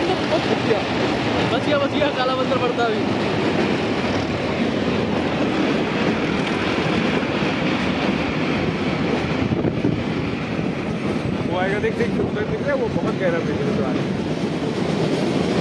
बच गया बच गया बच गया काला बंदर पड़ता अभी वो आएगा देख देख उधर दिख रहा है वो बहुत गहरा ब्रिज रहा है